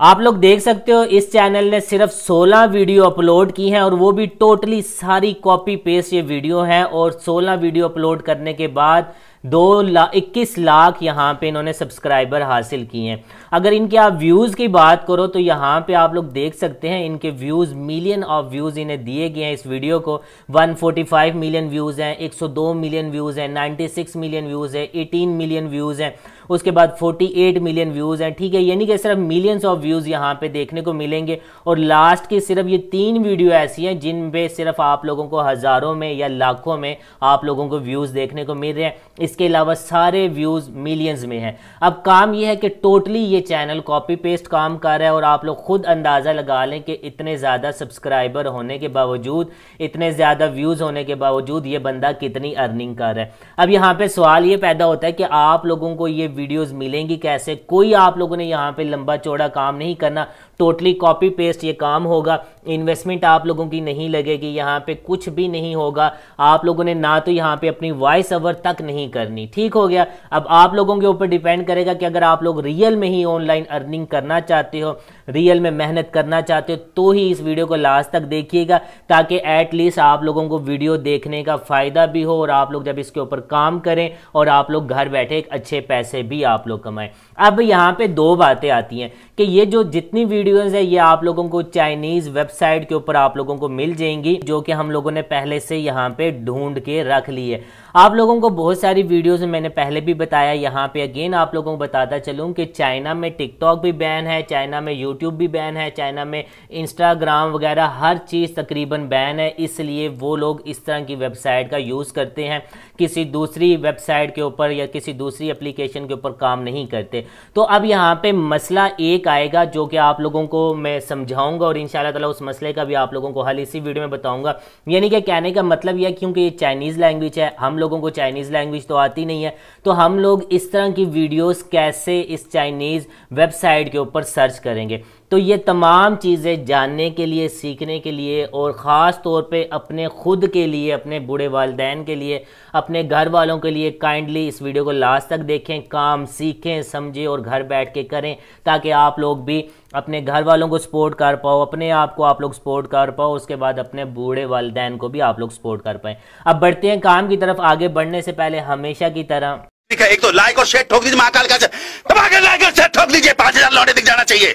आप लोग देख सकते हो, इस चैनल ने सिर्फ़ 16 वीडियो अपलोड की हैं और वो भी टोटली सारी कॉपी पेस्ट ये वीडियो हैं और 16 वीडियो अपलोड करने के बाद दो ला, इक्कीस लाख यहाँ पे इन्होंने सब्सक्राइबर हासिल किए हैं। अगर इनके आप व्यूज़ की बात करो तो यहाँ पे आप लोग देख सकते हैं, इनके व्यूज़ मिलियन ऑफ़ व्यूज़ इन्हें दिए गए हैं इस वीडियो को। 145 मिलियन व्यूज़ हैं 102 मिलियन व्यूज़ हैं 96 मिलियन व्यूज़ है 18 मिलियन व्यूज़ हैं, उसके बाद 48 मिलियन व्यूज़ हैं। ठीक है, यानी कि सिर्फ़ मिलियंस ऑफ़ व्यूज़ यहाँ पे देखने को मिलेंगे। और लास्ट की सिर्फ़ ये तीन वीडियो ऐसी हैं, जिन पे सिर्फ़ आप लोगों को हज़ारों में या लाखों में आप लोगों को व्यूज़ देखने को मिल रहे हैं। इसके अलावा सारे व्यूज़ मिलियंस में हैं। अब काम यह है कि टोटली ये चैनल कॉपी पेस्ट काम कर रहा है और आप लोग खुद अंदाज़ा लगा लें कि इतने ज़्यादा सब्सक्राइबर होने के बावजूद, इतने ज़्यादा व्यूज़ होने के बावजूद ये बंदा कितनी अर्निंग कर रहा है। अब यहाँ पे सवाल ये पैदा होता है कि आप लोगों को ये वीडियोस मिलेंगी कैसे? कोई आप लोगों ने यहाँ पे लंबा चौड़ा काम नहीं करना। टोटली कॉपी पेस्ट ये काम होगा। इन्वेस्टमेंट आप लोगों की नहीं लगेगी, यहाँ पे कुछ भी नहीं होगा। आप लोगों ने ना तो यहाँ पे अपनी वॉइस ओवर तक नहीं करनी। ठीक हो गया? अब आप लोगों के ऊपर डिपेंड करेगा कि अगर आप लोग रियल में ही ऑनलाइन अर्निंग करना चाहते हो रियल में मेहनत करना चाहते हो तो ही इस वीडियो को लास्ट तक देखिएगा, ताकि एटलीस्ट आप लोगों को वीडियो देखने का फ़ायदा भी हो और आप लोग जब इसके ऊपर काम करें और आप लोग घर बैठे एक अच्छे पैसे भी आप लोग कमाएँ। अब यहाँ पे दो बातें आती हैं कि ये जो जितनी वीडियोस है, ये आप लोगों को चाइनीज़ वेबसाइट के ऊपर आप लोगों को मिल जाएँगी, जो कि हम लोगों ने पहले से यहाँ पे ढूंढ के रख ली है। आप लोगों को बहुत सारी वीडियोस में मैंने पहले भी बताया, यहाँ पे अगेन आप लोगों को बताता चलूँ कि चाइना में टिकटॉक भी बैन है, चाइना में यूट्यूब भी बैन है, चाइना में इंस्टाग्राम वगैरह हर चीज़ तकरीबन बैन है, इसलिए वो लोग इस तरह की वेबसाइट का यूज़ करते हैं, किसी दूसरी वेबसाइट के ऊपर या किसी दूसरी एप्लीकेशन के ऊपर काम नहीं करते। तो अब यहाँ पे मसला एक आएगा जो कि आप लोगों को मैं समझाऊँगा और इन ताला उस मसले का भी आप लोगों को हल इसी वीडियो में बताऊँगा। यानी कि कहने का मतलब यह क्योंकि ये चाइनीज़ लैंग्वेज है, हम लोगों को चाइनीज़ लैंग्वेज तो आती नहीं है। तो हम लोग इस तरह की वीडियोस कैसे इस चाइनीज़ वेबसाइट के ऊपर सर्च करेंगे? तो ये तमाम चीज़ें जानने के लिए, सीखने के लिए और ख़ास तौर पे अपने खुद के लिए, अपने बूढ़े वालदेन के लिए, अपने घर वालों के लिए काइंडली इस वीडियो को लास्ट तक देखें, काम सीखें, समझें और घर बैठ के करें, ताकि आप लोग भी अपने घर वालों को सपोर्ट कर पाओ, अपने आप को आप लोग सपोर्ट कर पाओ, उसके बाद अपने बूढ़े वालदेन को भी आप लोग सपोर्ट कर पाएँ। अब बढ़ते हैं काम की तरफ़, आगे बढ़ने से पहले हमेशा की तरह। एक तो लाइक और शेयर ठोक दीजिए, महाकाल का लाइक और शेयर ठोक दीजिए, पाँच हज़ार लौटे दिख जाना चाहिए।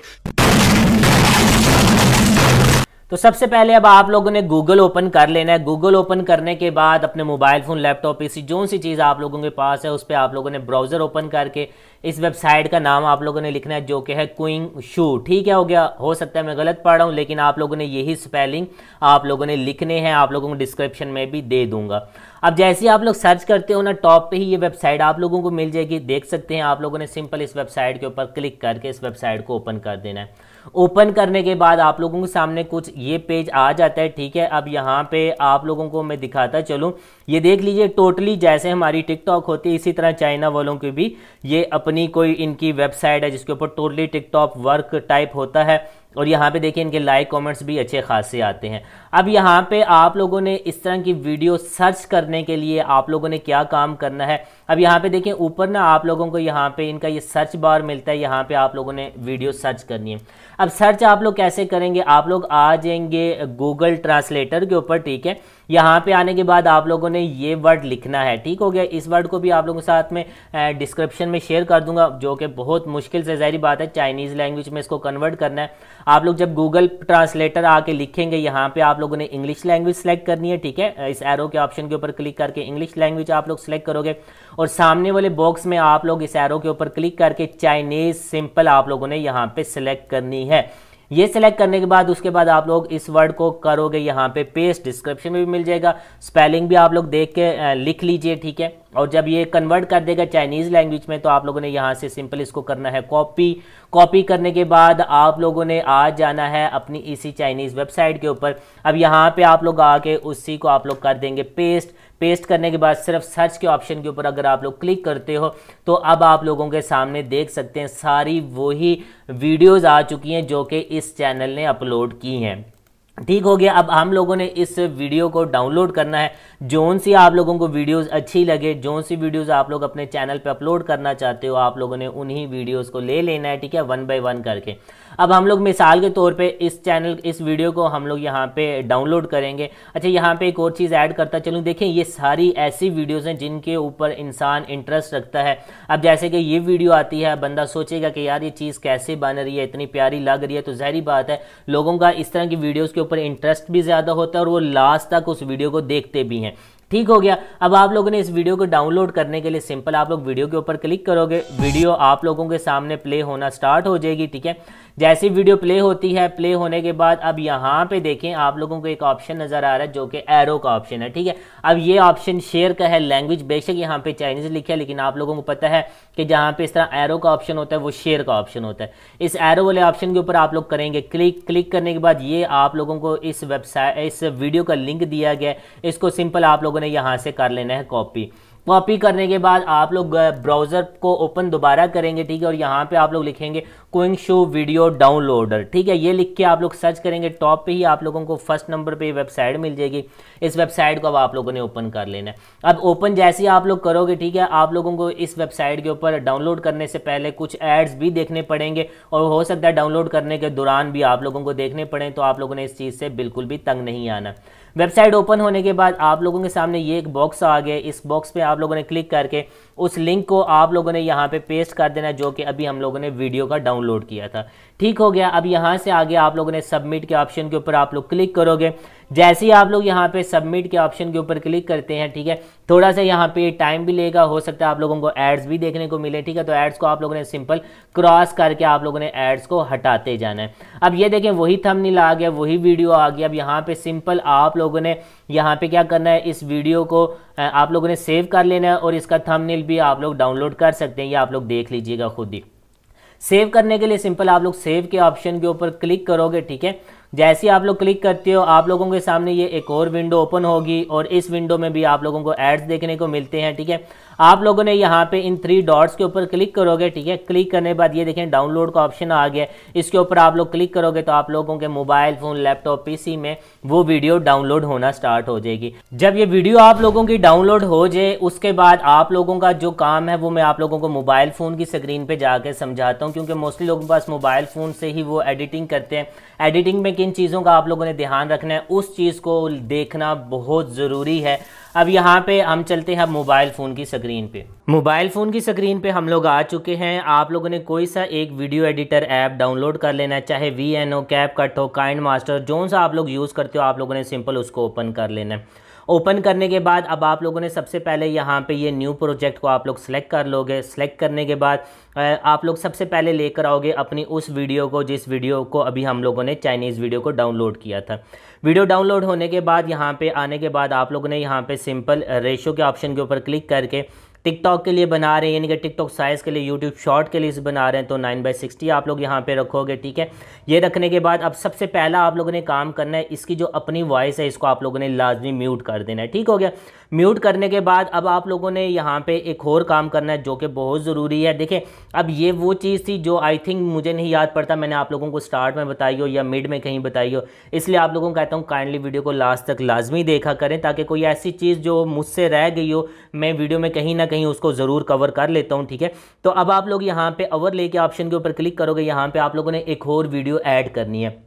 तो सबसे पहले अब आप लोगों ने गूगल ओपन कर लेना है। गूगल ओपन करने के बाद अपने मोबाइल फ़ोन लैपटॉप पीसी जो सी चीज़ आप लोगों के पास है, उस पर आप लोगों ने ब्राउज़र ओपन करके इस वेबसाइट का नाम आप लोगों ने लिखना है, जो कि है क्विंग शू ठीक है, हो गया। हो सकता है मैं गलत पढ़ रहा हूँ, लेकिन आप लोगों ने यही स्पेलिंग आप लोगों ने लिखने हैं। आप लोगों को डिस्क्रिप्शन में भी दे दूँगा। अब जैसे ही आप लोग सर्च करते हो ना टॉप पे ही ये वेबसाइट आप लोगों को मिल जाएगी। देख सकते हैं, आप लोगों ने सिंपल इस वेबसाइट के ऊपर क्लिक करके इस वेबसाइट को ओपन कर देना है। ओपन करने के बाद आप लोगों के सामने कुछ ये पेज आ जाता है, ठीक है? अब यहाँ पे आप लोगों को मैं दिखाता चलूँ। ये देख लीजिए, टोटली जैसे हमारी टिकटॉक होती है, इसी तरह चाइना वालों की भी ये अपनी कोई इनकी वेबसाइट है, जिसके ऊपर टोटली टिकटॉक वर्क टाइप होता है। और यहाँ पे देखिए इनके लाइक, कमेंट्स भी अच्छे खासे आते हैं। अब यहाँ पे आप लोगों ने इस तरह की वीडियो सर्च करने के लिए आप लोगों ने क्या काम करना है? अब यहाँ पे देखिए ऊपर ना आप लोगों को यहाँ पे इनका ये सर्च बार मिलता है, यहाँ पे आप लोगों ने वीडियो सर्च करनी है। अब सर्च आप लोग कैसे करेंगे? आप लोग आ जाएँगे गूगल ट्रांसलेटर के ऊपर, ठीक है? यहाँ पे आने के बाद आप लोगों ने ये वर्ड लिखना है, ठीक हो गया? इस वर्ड को भी आप लोगों के साथ में डिस्क्रिप्शन में शेयर कर दूँगा, जो कि बहुत मुश्किल से जहरी बात है चाइनीज़ लैंग्वेज में इसको कन्वर्ट करना है। आप लोग जब गूगल ट्रांसलेटर आके लिखेंगे, यहाँ पे आप लोगों ने इंग्लिश लैंग्वेज सेलेक्ट करनी है, ठीक है? इस एरो के ऑप्शन के ऊपर क्लिक करके इंग्लिश लैंग्वेज आप लोग सेलेक्ट करोगे और सामने वाले बॉक्स में आप लोग इस एरो के ऊपर क्लिक करके चाइनीज़ सिंपल आप लोगों ने यहाँ पे सिलेक्ट करनी है। ये सिलेक्ट करने के बाद, उसके बाद आप लोग इस वर्ड को करोगे, यहाँ पे पेस्ट डिस्क्रिप्शन में भी मिल जाएगा। स्पेलिंग भी आप लोग देख के लिख लीजिए, ठीक है? और जब ये कन्वर्ट कर देगा चाइनीज़ लैंग्वेज में तो आप लोगों ने यहाँ से सिंपल इसको करना है कॉपी कॉपी करने के बाद आप लोगों ने आ जाना है अपनी इसी चाइनीज़ वेबसाइट के ऊपर. अब यहाँ पे आप लोग आके उसी को आप लोग कर देंगे पेस्ट पेस्ट करने के बाद सिर्फ़ सर्च के ऑप्शन के ऊपर अगर आप लोग क्लिक करते हो तो अब आप लोगों के सामने देख सकते हैं सारी वही वीडियोज़ आ चुकी हैं जो कि इस चैनल ने अपलोड की हैं. ठीक हो गया। अब हम लोगों ने इस वीडियो को डाउनलोड करना है। जोन सी आप लोगों को वीडियोस अच्छी लगे, जोन सी वीडियोस आप लोग अपने चैनल पे अपलोड करना चाहते हो, आप लोगों ने उन्हीं वीडियोस को ले लेना है, ठीक है? वन बाय वन करके। अब हम लोग मिसाल के तौर पे इस चैनल, इस वीडियो को हम लोग यहाँ पे डाउनलोड करेंगे। अच्छा यहाँ पे एक और चीज़ ऐड करता चलूँ देखें, ये सारी ऐसी वीडियोज़ हैं जिनके ऊपर इंसान इंटरेस्ट रखता है। अब जैसे कि ये वीडियो आती है, बंदा सोचेगा कि यार ये चीज़ कैसे बन रही है, इतनी प्यारी लग रही है तो जहरी बात है, लोगों का इस तरह की वीडियोज़ के ऊपर इंटरेस्ट भी ज़्यादा होता है और वो लास्ट तक उस वीडियो को देखते भी हैं। ठीक हो गया? अब आप लोगों ने इस वीडियो को डाउनलोड करने के लिए सिंपल आप लोग वीडियो के ऊपर क्लिक करोगे। वीडियो आप लोगों के सामने प्ले होना स्टार्ट हो जाएगी, ठीक है? जैसी वीडियो प्ले होती है, प्ले होने के बाद अब यहाँ पे देखें, आप लोगों को एक ऑप्शन नज़र आ रहा है जो कि एरो का ऑप्शन है, ठीक है? अब ये ऑप्शन शेयर का है लैंग्वेज बेशक यहाँ पे चाइनीज़ लिखा है, लेकिन आप लोगों को पता है कि जहाँ पे इस तरह एरो का ऑप्शन होता है, वो शेयर का ऑप्शन होता है। इस एरो वाले ऑप्शन के ऊपर आप लोग करेंगे क्लिक क्लिक करने के बाद ये आप लोगों को इस वेबसाइट इस वीडियो का लिंक दिया गया इसको सिंपल आप लोगों ने यहाँ से कर लेना है कॉपी कॉपी करने के बाद आप लोग ब्राउज़र को ओपन दोबारा करेंगे, ठीक है? और यहाँ पे आप लोग लिखेंगे क्विंग शो वीडियो डाउनलोडर, ठीक है? ये लिख के आप लोग सर्च करेंगे, टॉप पे ही आप लोगों को फ़र्स्ट नंबर पे वेबसाइट मिल जाएगी। इस वेबसाइट को अब आप लोगों ने ओपन कर लेना है। अब ओपन जैसे ही आप लोग करोगे, ठीक है, आप लोगों को इस वेबसाइट के ऊपर डाउनलोड करने से पहले कुछ एड्स भी देखने पड़ेंगे और हो सकता है डाउनलोड करने के दौरान भी आप लोगों को देखने पड़े तो आप लोगों ने इस चीज़ से बिल्कुल भी तंग नहीं आना। वेबसाइट ओपन होने के बाद आप लोगों के सामने ये एक बॉक्स आ गया इस बॉक्स पे आप लोगों ने क्लिक करके उस लिंक को आप लोगों ने यहाँ पे पेस्ट कर देना जो कि अभी हम लोगों ने वीडियो का डाउनलोड किया था। ठीक हो गया। अब यहाँ से आगे आप लोगों ने सबमिट के ऑप्शन के ऊपर आप लोग क्लिक करोगे। जैसे ही आप लोग यहाँ पे सबमिट के ऑप्शन के ऊपर क्लिक करते हैं, ठीक है? थोड़ा सा यहाँ पे टाइम भी लेगा, हो सकता है आप लोगों को एड्स भी देखने को मिले, ठीक है? तो एड्स को आप लोगों ने सिंपल क्रॉस करके आप लोगों ने एड्स को हटाते जाना है। अब ये देखें, वही थंबनेल आ गया, वही वीडियो आ गया। अब यहाँ पे सिंपल आप लोगों ने यहाँ पे क्या करना है? इस वीडियो को आप लोगों ने सेव कर लेना है और इसका थंबनेल भी आप लोग डाउनलोड कर सकते हैं, ये आप लोग देख लीजिएगा खुद ही। सेव करने के लिए सिंपल आप लोग सेव के ऑप्शन के ऊपर क्लिक करोगे, ठीक है? जैसे ही आप लोग क्लिक करते हो, आप लोगों के सामने ये एक और विंडो ओपन होगी और इस विंडो में भी आप लोगों को एड्स देखने को मिलते हैं, ठीक है? आप लोगों ने यहाँ पे इन थ्री डॉट्स के ऊपर क्लिक करोगे, ठीक है? क्लिक करने के बाद ये देखें डाउनलोड का ऑप्शन आ गया इसके ऊपर आप लोग क्लिक करोगे तो आप लोगों के मोबाइल फ़ोन लैपटॉप पीसी में वो वीडियो डाउनलोड होना स्टार्ट हो जाएगी। जब ये वीडियो आप लोगों की डाउनलोड हो जाए, उसके बाद आप लोगों का जो काम है, वो मैं आप लोगों को मोबाइल फ़ोन की स्क्रीन पर जाकर समझाता हूँ, क्योंकि मोस्टली लोगों के पास मोबाइल फ़ोन से ही वो एडिटिंग करते हैं। एडिटिंग में किन चीज़ों का आप लोगों ने ध्यान रखना है, उस चीज़ को देखना बहुत ज़रूरी है। अब यहाँ पे हम चलते हैं मोबाइल फ़ोन की स्क्रीन पे। मोबाइल फ़ोन की स्क्रीन पे हम लोग आ चुके हैं। आप लोगों ने कोई सा एक वीडियो एडिटर ऐप डाउनलोड कर लेना है, चाहे वी एन हो कैप कट हो काइंड मास्टर जो सा आप लोग यूज़ करते हो, आप लोगों ने सिंपल उसको ओपन कर लेना है। ओपन करने के बाद अब आप लोगों ने सबसे पहले यहाँ पे ये न्यू प्रोजेक्ट को आप लोग सेलेक्ट कर लोगे। सेलेक्ट करने के बाद आप लोग सबसे पहले लेकर आओगे अपनी उस वीडियो को, जिस वीडियो को अभी हम लोगों ने चाइनीज़ वीडियो को डाउनलोड किया था। वीडियो डाउनलोड होने के बाद, यहाँ पे आने के बाद आप लोगों ने यहाँ पे सिंपल रेशो के ऑप्शन के ऊपर क्लिक करके टिकटॉक के लिए बना रहे हैं, यानी कि टिकटॉक साइज़ के लिए यूट्यूब शॉर्ट के लिए इसे बना रहे हैं तो नाइन बाई सिक्सटी आप लोग यहाँ पे रखोगे, ठीक है? ये रखने के बाद अब सबसे पहला आप लोगों ने काम करना है, इसकी जो अपनी वॉइस है, इसको आप लोगों ने लाजमी म्यूट कर देना है, ठीक हो गया? म्यूट करने के बाद अब आप लोगों ने यहाँ पे एक और काम करना है, जो कि बहुत ज़रूरी है। देखें अब ये वो चीज़ थी जो आई थिंक मुझे नहीं याद पड़ता, मैंने आप लोगों को स्टार्ट में बताई हो या मिड में कहीं बताई हो, इसलिए आप लोगों को कहता हूँ काइंडली वीडियो को लास्ट तक लाजमी देखा करें, ताकि कोई ऐसी चीज़ जो मुझसे रह गई हो, मैं वीडियो में कहीं ना कहीं उसको ज़रूर कवर कर लेता हूँ, ठीक है? तो अब आप लोग यहाँ पे अवर लेके ऑप्शन के ऊपर क्लिक करोगे, यहाँ पे आप लोगों ने एक और वीडियो ऐड करनी है।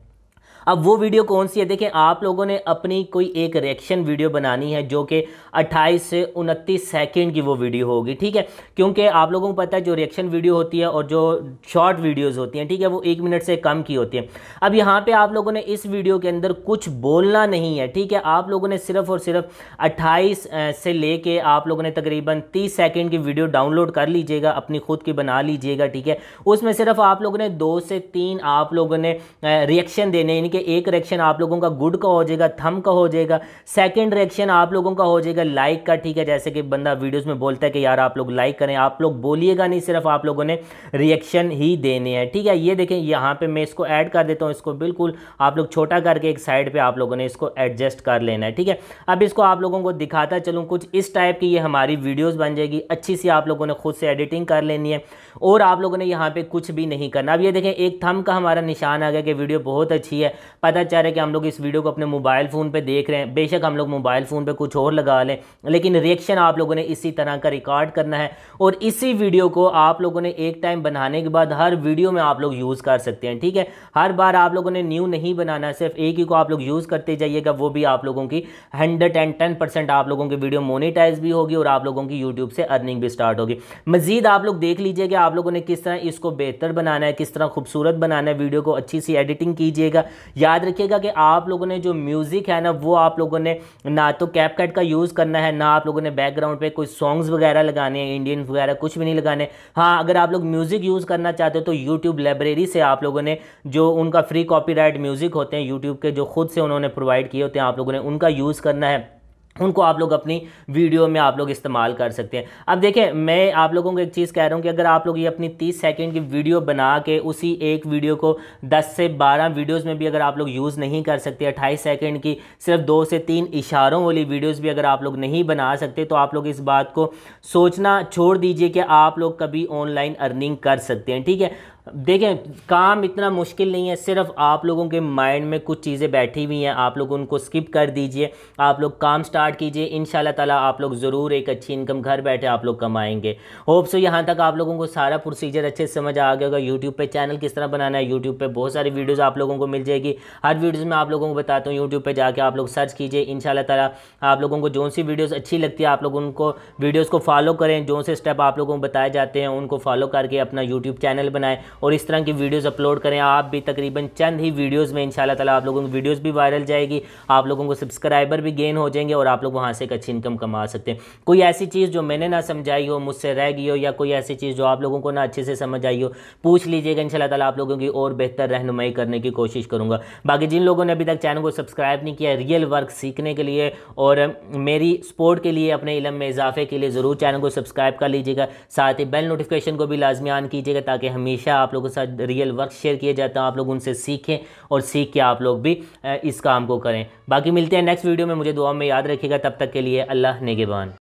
अब वो वीडियो कौन सी है? देखें आप लोगों ने अपनी कोई एक रिएक्शन वीडियो बनानी है जो कि 28 से उनतीस सेकेंड की वो वीडियो होगी, ठीक है? क्योंकि आप लोगों को पता है जो रिएक्शन वीडियो होती है और जो शॉर्ट वीडियोज़ होती हैं, ठीक है? वो एक मिनट से कम की होती है। अब यहाँ पर आप लोगों ने इस वीडियो के अंदर कुछ बोलना नहीं है, ठीक है? आप लोगों ने सिर्फ़ और सिर्फ़ अट्ठाईस से ले आप लोगों ने तकरीबन तीस सेकेंड की वीडियो डाउनलोड कर लीजिएगा, अपनी खुद की बना लीजिएगा, ठीक है? उसमें सिर्फ़ आप लोगों ने दो से तीन आप लोगों ने रिएक्शन देने कि एक रिएक्शन आप लोगों का गुड का हो जाएगा थम का हो जाएगा सेकंड रिएक्शन आप लोगों का हो जाएगा लाइक का, ठीक है? जैसे कि बंदा वीडियोस में बोलता है कि यार आप लोग लाइक करें, आप लोग बोलिएगा नहीं, सिर्फ़ आप लोगों ने रिएक्शन ही देने हैं, ठीक है? ये देखें, यहाँ पर मैं इसको ऐड कर देता हूँ, इसको बिल्कुल आप लोग छोटा करके एक साइड पर आप लोगों ने इसको एडजस्ट कर लेना है, ठीक है? अब इसको आप लोगों को दिखाता चलूँ, कुछ इस टाइप की ये हमारी वीडियोज़ बन जाएगी, अच्छी सी आप लोगों ने खुद से एडिटिंग कर लेनी है, और आप लोगों ने यहाँ पर कुछ भी नहीं करना। अब ये देखें, एक थम का हमारा निशान आ गया कि वीडियो बहुत अच्छी है पता चल रहा है कि हम लोग इस वीडियो को अपने मोबाइल फ़ोन पर देख रहे हैं। बेशक हम लोग मोबाइल फ़ोन पर कुछ और लगा लें, लेकिन रिएक्शन आप लोगों ने इसी तरह का रिकॉर्ड करना है। और इसी वीडियो को आप लोगों ने एक टाइम बनाने के बाद हर वीडियो में आप लोग यूज़ कर सकते हैं, ठीक है? हर बार आप लोगों ने न्यू नहीं बनाना, सिर्फ़ एक ही को आप लोग यूज़ करते जाइएगा, वो भी आप लोगों की हंड्रेड एंड टेन परसेंट आप लोगों की वीडियो मोनिटाइज भी होगी और आप लोगों की यूट्यूब से अर्निंग भी स्टार्ट होगी। मजीद आप लोग देख लीजिए कि आप लोगों ने किस तरह इसको बेहतर बनाना है, किस तरह खूबसूरत बनाना है। वीडियो को अच्छी सी एडिटिंग कीजिएगा। याद रखिएगा कि आप लोगों ने जो म्यूज़िक है ना, वो आप लोगों ने ना तो कैप कैपकट का यूज़ करना है, ना आप लोगों ने बैकग्राउंड पे कोई सॉन्ग्स वगैरह लगाने हैं इंडियन वगैरह कुछ भी नहीं लगाने हाँ। अगर आप लोग म्यूज़िक यूज़ करना चाहते हो तो यूट्यूब लाइब्रेरी से आप लोगों ने जो उनका फ्री कॉपीराइट म्यूज़िक होते हैं यूट्यूब के जो खुद से उन्होंने प्रोवाइड किए होते हैं, आप लोगों ने उनका यूज़ करना है। उनको आप लोग अपनी वीडियो में आप लोग इस्तेमाल कर सकते हैं। अब देखें मैं आप लोगों को एक चीज़ कह रहा हूँ कि अगर आप लोग ये अपनी 30 सेकंड की वीडियो बना के उसी एक वीडियो को 10 से 12 वीडियोस में भी अगर आप लोग यूज़ नहीं कर सकते 28 सेकंड की सिर्फ़ दो से तीन इशारों वाली वीडियोस भी अगर आप लोग नहीं बना सकते तो आप लोग इस बात को सोचना छोड़ दीजिए कि आप लोग कभी ऑनलाइन अर्निंग कर सकते हैं, ठीक है? देखें, काम इतना मुश्किल नहीं है, सिर्फ़ आप लोगों के माइंड में कुछ चीज़ें बैठी हुई हैं, आप लोग उनको स्किप कर दीजिए, आप लोग काम स्टार्ट कीजिए इन ताला आप लोग ज़रूर एक अच्छी इनकम घर बैठे आप लोग कमाएँगे। होप सो यहाँ तक आप लोगों को सारा प्रोसीजर अच्छे से समझ आ गया होगा। यूट्यूब पे चैनल किस तरह बनाना है यूट्यूब पर बहुत सारी वीडियोज़ आप लोगों को मिल जाएगी। हर वीडियोज़ में आप लोगों को बताता हूँ यूट्यूब पर जाकर आप लोग सर्च कीजिए इन ताला आप लोगों को जो सी वीडियोज़ अच्छी लगती है, आप लोग उनको वीडियोज़ को फॉलो करें। जो से स्टेप आप लोगों को बताए जाते हैं, उनको फॉलो करके अपना यूट्यूब चैनल बनाएँ। और इस तरह की वीडियोज़ अपलोड करें। आप भी तकरीबन चंद ही वीडियोज़ में इंशाल्लाह ताला आप लोगों की वीडियोज़ भी वायरल जाएगी। आप लोगों को सब्सक्राइबर भी गेन हो जाएँगे और आप लोग वहाँ से एक अच्छी इनकम कमा सकते हैं। कोई ऐसी चीज़ जो मैंने ना समझाई हो, मुझसे रह गई हो, या कोई ऐसी चीज़ जो आप लोगों को ना अच्छे से समझ आई हो, पूछ लीजिएगा इन ताला आप लोगों की और बेहतर रहनुमाई करने की कोशिश करूँगा। बाकी जिन लोगों ने अभी तक चैनल को सब्सक्राइब नहीं किया रियल वर्क सीखने के लिए और मेरी सपोर्ट के लिए, अपने इलम में इजाफे के लिए ज़रूर चैनल को सब्सक्राइब कर लीजिएगा। साथ ही बेल नोटिफिकेशन को भी लाजमी ऑन कीजिएगा ताकि हमेशा आप लोगों के साथ रियल वर्क शेयर किया जाता हैं, आप लोग उनसे सीखें और सीख के आप लोग भी इस काम को करें। बाकी मिलते हैं नेक्स्ट वीडियो में, मुझे दुआ में याद रखिएगा, तब तक के लिए अल्लाह नेगेबान